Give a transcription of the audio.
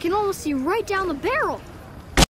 I can almost see right down the barrel.